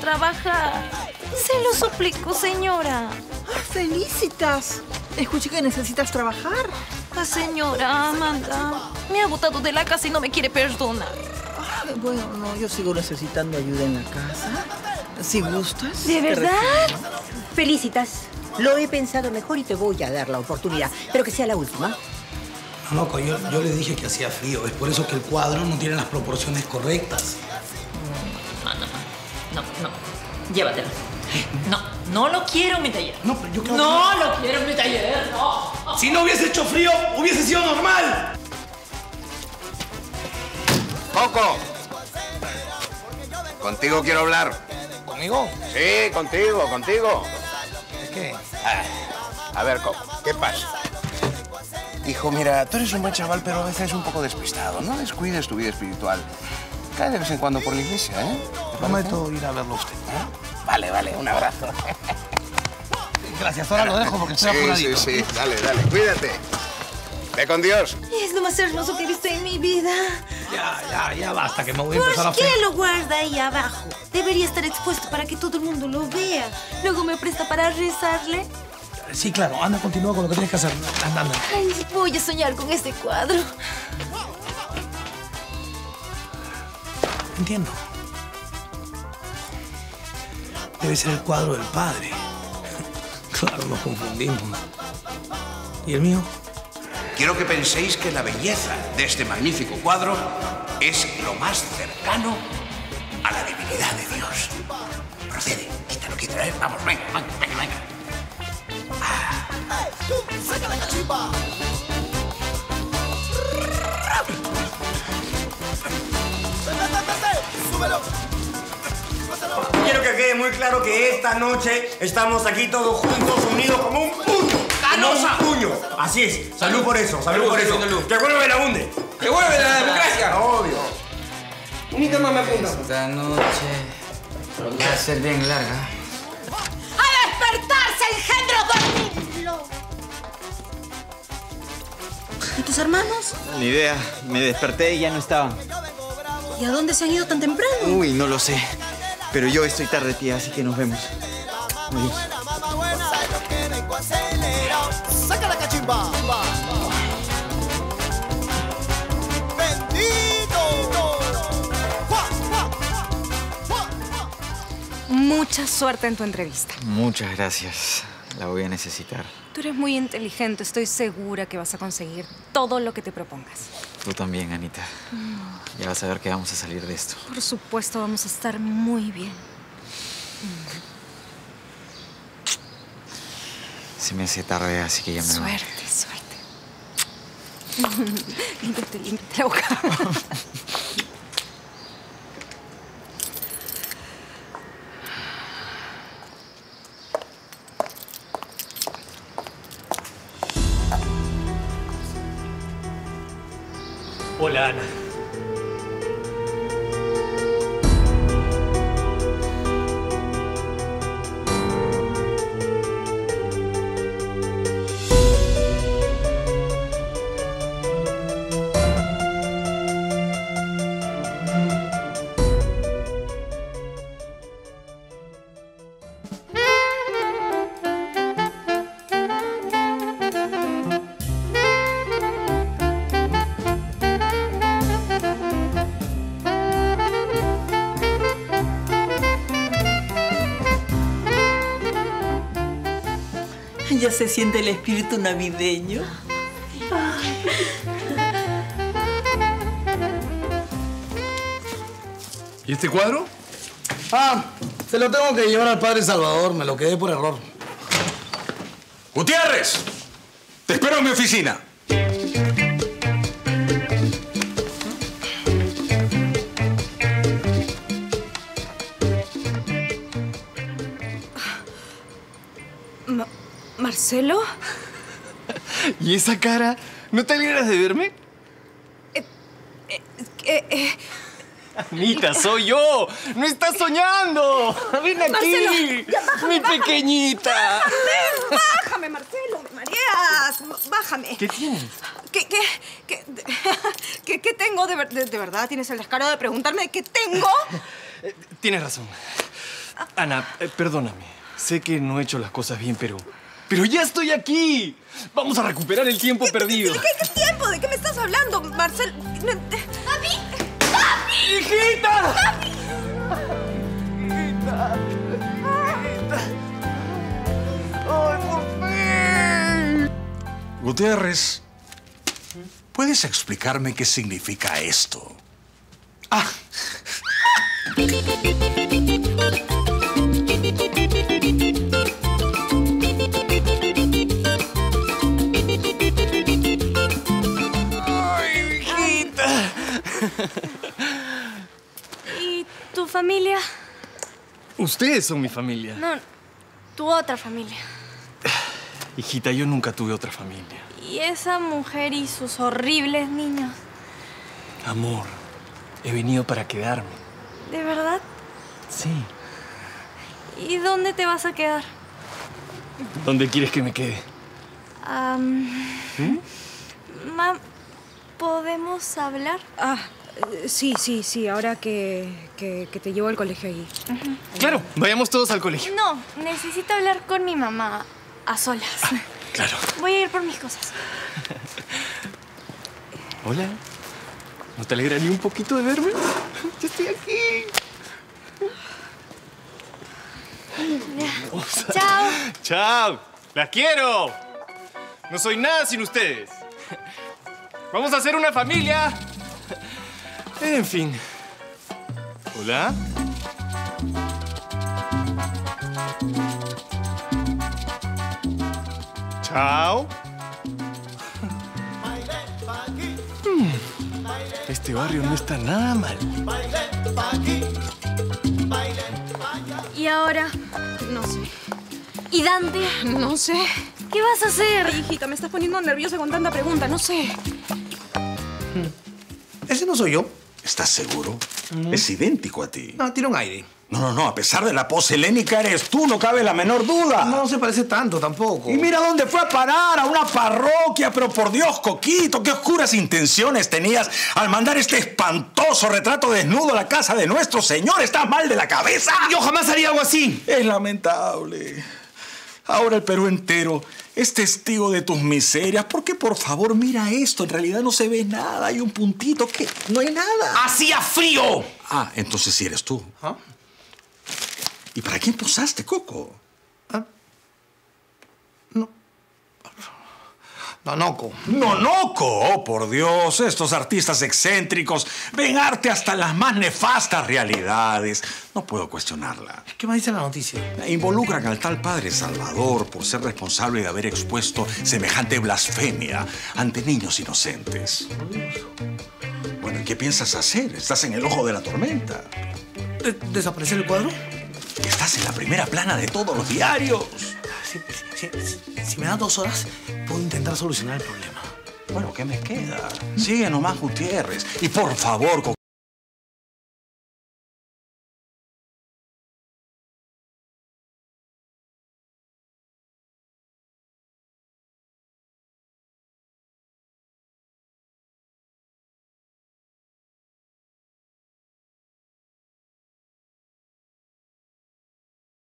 trabajar. Se lo suplico, señora. Ah, ¡Felicitas! Escuché que necesitas trabajar. La señora Amanda me ha botado de la casa y no me quiere perdonar. Ah, bueno, no, yo sigo necesitando ayuda en la casa. Si gustas. ¿De verdad? Felicitas. Lo he pensado mejor y te voy a dar la oportunidad. Pero que sea la última. No, loco, yo, yo le dije que hacía frío. Es por eso que el cuadro no tiene las proporciones correctas. No, no, llévatelo. No, no lo quiero en mi taller. No, pero yo creo No lo quiero en mi taller, no. Si no hubiese hecho frío, hubiese sido normal. ¡Coco! Contigo quiero hablar. ¿Conmigo? Sí, contigo, contigo. ¿De qué? A ver, Coco, ¿qué pasa? Hijo, mira, tú eres un buen chaval, pero a veces un poco despistado. No descuides tu vida espiritual. Cae de vez en cuando por la iglesia, ¿eh? ¿Te Prometo ir a verlo a usted. parece? Vale, vale, un abrazo. Gracias, ahora lo dejo porque estoy Sí, sí, apuradito. sí, dale, dale, cuídate. Ve con Dios. Es lo más hermoso que he visto en mi vida. Ya, ya, ya basta, que me voy a empezar a ¿Por qué lo guarda ahí abajo? Debería estar expuesto para que todo el mundo lo vea. Luego me presta para rezarle. Sí, claro, anda, continúa con lo que tienes que hacer. Anda, anda. Ay, voy a soñar con este cuadro. Entiendo. Debe ser el cuadro del padre. Claro, nos confundimos. ¿Y el mío? Quiero que penséis que la belleza de este magnífico cuadro es lo más cercano a la divinidad de Dios. Procede, quítalo, quítalo. ¿eh? Vamos, venga, venga, venga, venga. Quiero que quede muy claro que esta noche estamos aquí todos juntos, unidos como un puño. ¡Canosa! un puño. Así es. Salud por eso, salud, por eso. ¡Que vuelve la hunde! ¡Que vuelve la democracia! Obvio. Unita más me apunta. Esta noche va a ser bien larga. ¡A despertarse, engendro dormido! ¿Y tus hermanos? Ni idea. Me desperté y ya no estaban. ¿Y a dónde se han ido tan temprano? Uy, no lo sé. Pero yo estoy tarde, tía, así que nos vemos. Adiós. Saca la cachimba. Bendito. Mucha suerte en tu entrevista. Muchas gracias. La voy a necesitar. Tú eres muy inteligente, estoy segura que vas a conseguir todo lo que te propongas. Tú también, Anita. Ya vas a ver que vamos a salir de esto. Por supuesto, vamos a estar muy bien. Se me hace tarde, así que ya me voy. Suerte, suerte. límpiate, límpiate la boca. Hola, Ya se siente el espíritu navideño. ¿Y este cuadro? Ah, se lo tengo que llevar al padre Salvador. Me lo quedé por error. Gutiérrez, te espero en mi oficina. ¿Marcelo? ¿Y esa cara? ¿No te alegras de verme? Eh, eh, Anita, soy yo. ¡No estás soñando! ¡Ven aquí! Marcelo, ya bájame, ¡Mi bájame. pequeñita! Bájame, bájame, Marcelo, me mareas. Bájame. ¿Qué tienes? ¿Qué, qué, qué, qué- qué tengo de, de- de verdad? ¿Tienes el descaro de preguntarme qué tengo? Tienes razón. Ana, eh, perdóname. Sé que no he hecho las cosas bien, pero... ¡Pero ya estoy aquí! Vamos a recuperar el tiempo perdido. ¿De qué, qué tiempo? ¿De qué me estás hablando, Marcel? ¡Papi! ¡Hijita! Gutiérrez, ¿puedes explicarme qué significa esto? Ah. Familia? Ustedes son mi familia. No, tu otra familia. Hijita, yo nunca tuve otra familia. ¿Y esa mujer y sus horribles niños? Amor, he venido para quedarme. ¿De verdad? Sí. ¿Y dónde te vas a quedar? ¿Dónde quieres que me quede? Am, ¿Mm? Mam, ¿podemos hablar? Ah, sí, sí, sí, ahora que, que, que te llevo al colegio allí. Claro, vayamos todos al colegio. No, necesito hablar con mi mamá a solas. Claro. Voy a ir por mis cosas. Hola. ¿No te alegra ni un poquito de verme? Yo estoy aquí. Chao. ¡Chao! ¡Las quiero! No soy nada sin ustedes. Vamos a hacer una familia. En fin. ¿Hola? Chao. Hmm, Este barrio no está nada mal. ¿Y ahora? No sé. ¿Y Dante? No sé. ¿Qué vas a hacer? Ay, hijita, me estás poniendo nerviosa con tanta pregunta. No sé. Ese no soy yo. ¿Estás seguro? Es idéntico a ti. No, tira un aire. No, no, no. A pesar de la pose helénica, eres tú, no cabe la menor duda. No se parece tanto tampoco. Y mira dónde fue a parar, a una parroquia, pero por Dios, Coquito, qué oscuras intenciones tenías al mandar este espantoso retrato desnudo a la casa de nuestro Señor. ¿Estás mal de la cabeza? Yo jamás haría algo así. Es lamentable. Ahora el Perú entero es testigo de tus miserias. Porque, por favor, mira esto. En realidad no se ve nada. Hay un puntito que no hay nada. ¡Hacía frío! Ah, entonces sí eres tú. ¿Ah? ¿Y para quién posaste, Coco? Nonoco. Nonoco, oh, por Dios, estos artistas excéntricos ven arte hasta las más nefastas realidades. No puedo cuestionarla. ¿Qué me dice la noticia? Involucran al tal padre Salvador por ser responsable de haber expuesto semejante blasfemia ante niños inocentes. Bueno, ¿y qué piensas hacer? Estás en el ojo de la tormenta. ¿Desaparecer el cuadro? Estás en la primera plana de todos los diarios. Si, si- si- si me das dos horas, puedo intentar solucionar el problema. Bueno, ¿qué me queda? Sigue nomás, Gutiérrez. Y por favor,